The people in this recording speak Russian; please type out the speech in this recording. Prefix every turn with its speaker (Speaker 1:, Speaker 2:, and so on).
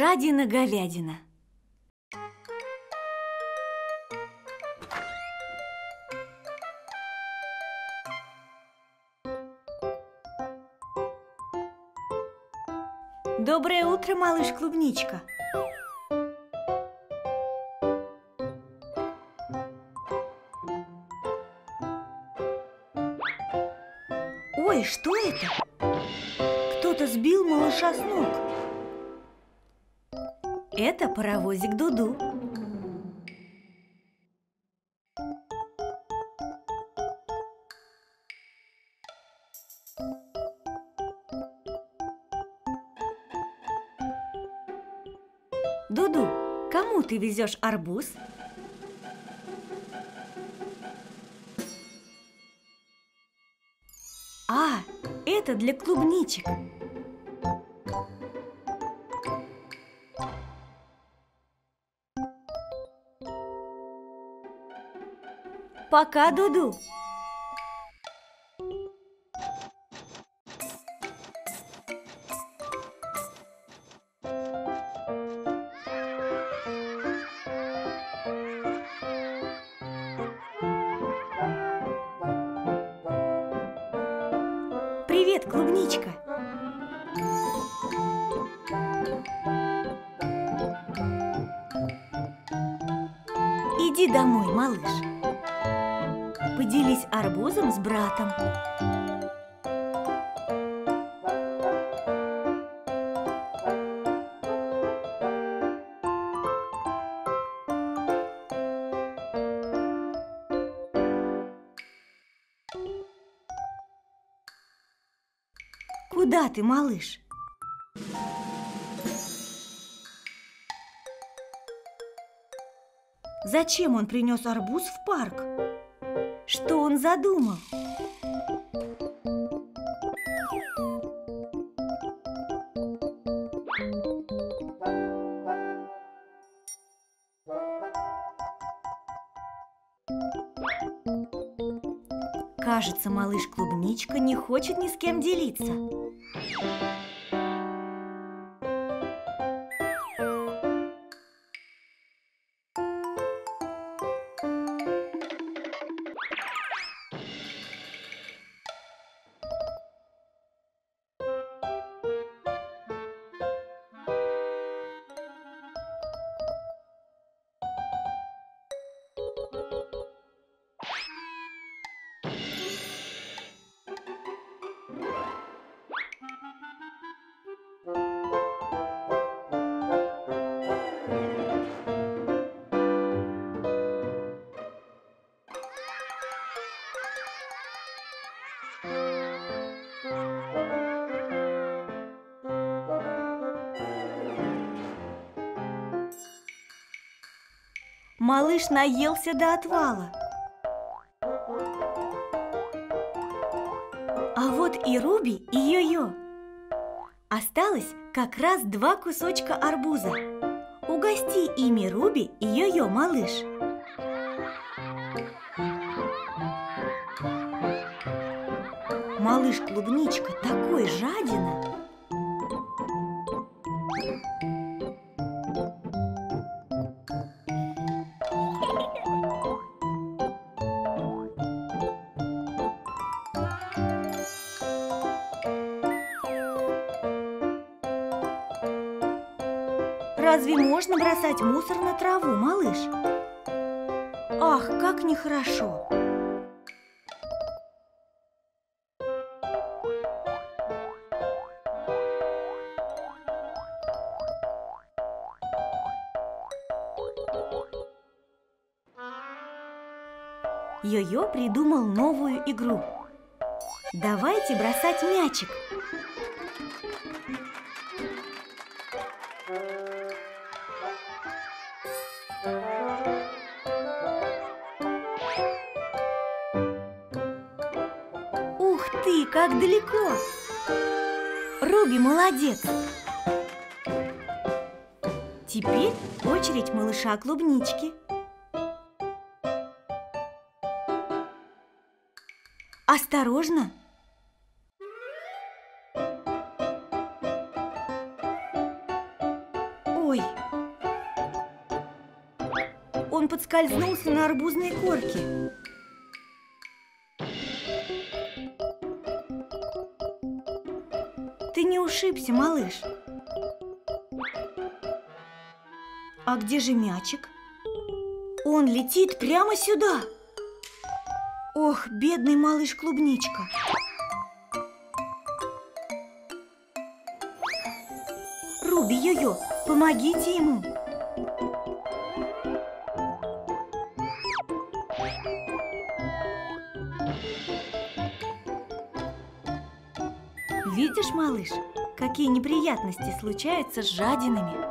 Speaker 1: Жадина-говядина. Доброе утро, малыш Клубничка. Ой, что это? Кто-то сбил малыша с ног. Это паровозик Дуду. Дуду, кому ты везешь арбуз? А, это для клубничек. Пока, Дуду. Привет, клубничка. Иди домой, малыш. Поделись арбузом с братом. Куда ты, малыш? Зачем он принес арбуз в парк? Что он задумал? Кажется, малыш Клубничка не хочет ни с кем делиться. Малыш наелся до отвала. А вот и Руби, и Йо-Йо. Осталось как раз два кусочка арбуза. Угости ими Руби и Йо-Йо, малыш. Малыш Клубничка такой жадина. Разве можно бросать мусор на траву, малыш? Ах, как нехорошо! Йо-Йо придумал новую игру. Давайте бросать мячик. Ух ты, как далеко! Руби молодец! Теперь очередь малыша клубнички. Осторожно! Ой! Он подскользнулся на арбузной корке. Ты не ушибся, малыш. А где же мячик? Он летит прямо сюда. Ох, бедный малыш клубничка. Руби, Йо-Йо, помогите ему. Видишь, малыш, какие неприятности случаются с жадинами?